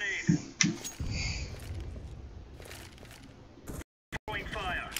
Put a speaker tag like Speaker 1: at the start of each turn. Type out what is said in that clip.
Speaker 1: grenade. Throwing fire.